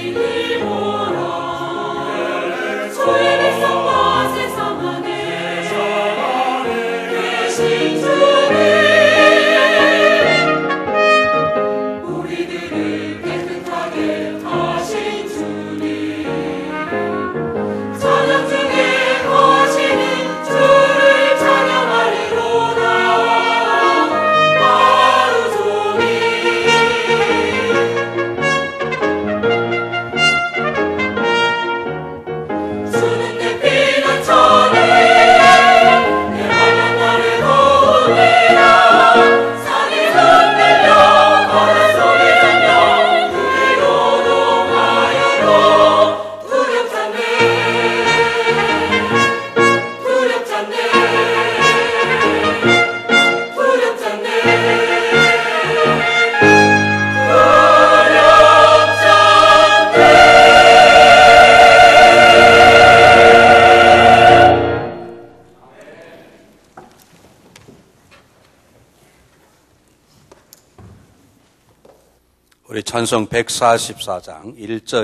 we 우리 찬송 144장 1절.